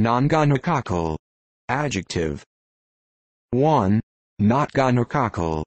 Non-gonococcal. Adjective. 1. Not gonococcal.